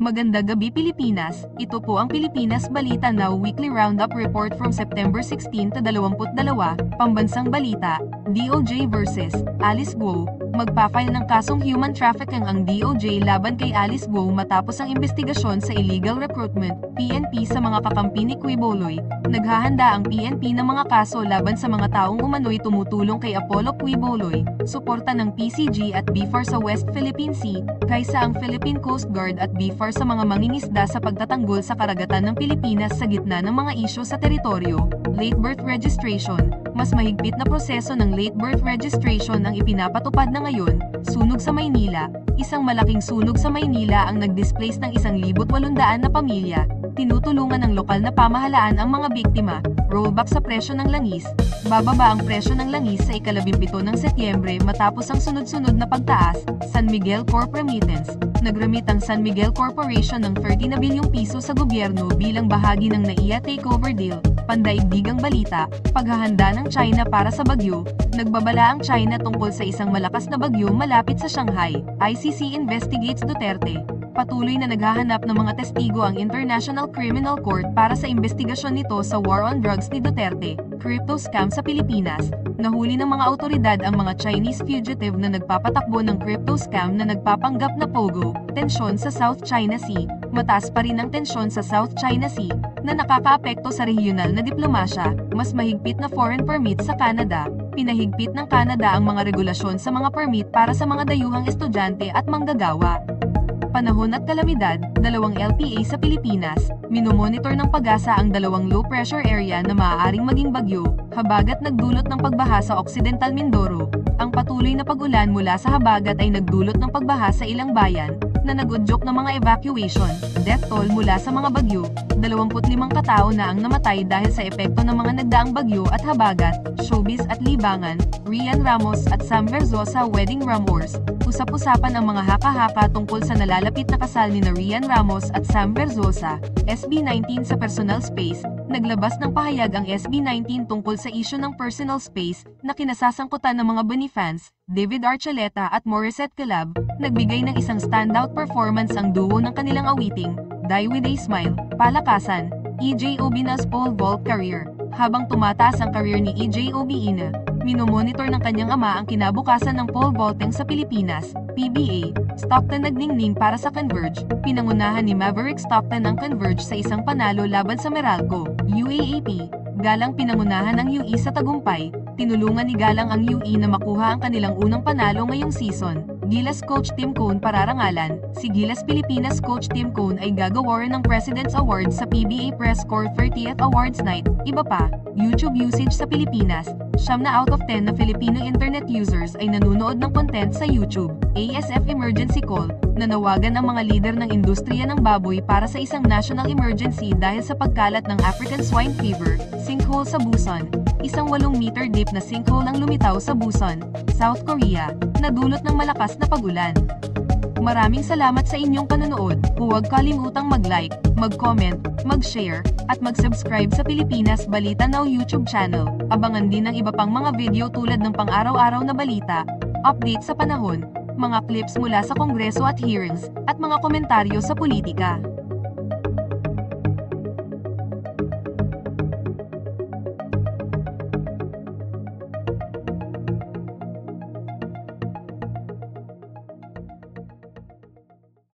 Maganda gabi Pilipinas, ito po ang Pilipinas Balita Now Weekly Roundup Report from September 16 to 22, Pambansang Balita, DOJ vs. Alice Guo, magpa-file ng kasong human trafficking ang DOJ laban kay Alice Guo matapos ang investigasyon sa illegal recruitment, PNP sa mga kakampi ni Quiboloy, naghahanda ang PNP ng mga kaso laban sa mga taong umano'y tumutulong kay Apollo Quiboloy, suporta ng PCG at BFAR sa West Philippine Sea, kaysa ang Philippine Coast Guard at BFAR sa mga mangingisda sa pagtatanggol sa karagatan ng Pilipinas sa gitna ng mga isyo sa teritoryo, late birth registration, mas mahigpit na proseso ng late birth registration ang ipinapatupad na ngayon, sunog sa Maynila, isang malaking sunog sa Maynila ang nag-displace ng 1,800 na pamilya, tinutulungan ng lokal na pamahalaan ang mga biktima, rollback sa presyo ng langis, bababa ang presyo ng langis sa ikalabimpito ng Setyembre matapos ang sunod-sunod na pagtaas, San Miguel Corp Remittance, nagramit ang San Miguel Corporation ng 30 na bilyong piso sa gobyerno bilang bahagi ng NAIA takeover deal, pandaigdigang balita, paghahanda ng China para sa bagyo, nagbabala ang China tungkol sa isang malakas na bagyo malapit sa Shanghai, ICC investigates Duterte, patuloy na naghahanap ng mga testigo ang International Criminal Court para sa investigasyon nito sa war on drugs ni Duterte, crypto scam sa Pilipinas, nahuli ng mga autoridad ang mga Chinese fugitive na nagpapatakbo ng crypto scam na nagpapanggap na pogo, tensyon sa South China Sea, mataas pa rin ang tensyon sa South China Sea, na nakakaapekto sa regional na diplomasya, mas mahigpit na foreign permit sa Canada, pinahigpit ng Canada ang mga regulasyon sa mga permit para sa mga dayuhang estudyante at manggagawa panahon at kalamidad, dalawang LPA sa Pilipinas, minomonitor ng pag-asa ang dalawang low pressure area na maaaring maging bagyo, habagat nagdulot ng pagbaha sa Occidental Mindoro. Ang patuloy na pag-ulan mula sa habagat ay nagdulot ng pagbaha sa ilang bayan, na nagudyok ng mga evacuation, death toll mula sa mga bagyo, 25 katao na ang namatay dahil sa epekto ng mga nagdaang bagyo at habagat, showbiz at libangan, Rian Ramos at Sam Verzosa Wedding Rumors, usap-usapan ang mga haka-haka tungkol sa nalalapit na kasal ni na Rian Ramos at Sam Verzosa, SB19 sa personal space, naglabas ng pahayag ang SB19 tungkol sa isyu ng personal space na kinasasangkutan ng mga Bunny fans, David Archuleta at Morissette Calab, nagbigay ng isang standout performance ang duo ng kanilang awiting, Die With A Smile, Palakasan, EJ Obina's pole vault career. Habang tumataas ang career ni EJ Obina, minomonitor ng kanyang ama ang kinabukasan ng pole vaulting sa Pilipinas, PBA, Stockton nagningning para sa Converge, pinangunahan ni Maverick Stockton ang Converge sa isang panalo laban sa Meralco, UAAP, Galang pinangunahan ng UE sa tagumpay, tinulungan ni Galang ang UE na makuha ang kanilang unang panalo ngayong season. Gilas Coach Tim Cone pararangalan, si Gilas Pilipinas Coach Tim Cone ay gagawaran ng President's Award sa PBA Press Corps 30th Awards Night. Iba pa, YouTube usage sa Pilipinas, siyam na out of 10 na Filipino internet users ay nanonood ng content sa YouTube. ASF Emergency Call, nanawagan ang mga lider ng industriya ng baboy para sa isang national emergency dahil sa pagkalat ng African swine fever, sinkhole sa Busan. Isang 8 meter deep na sinkhole ang lumitaw sa Busan, South Korea, nadulot ng malakas na pagulan. Maraming salamat sa inyong panonood. Huwag kalimutang mag-like, mag-comment, mag-share, at mag-subscribe sa Pilipinas Balita Now YouTube channel. Abangan din ang iba pang mga video tulad ng pang-araw-araw na balita, update sa panahon, mga clips mula sa kongreso at hearings, at mga komentaryo sa politika.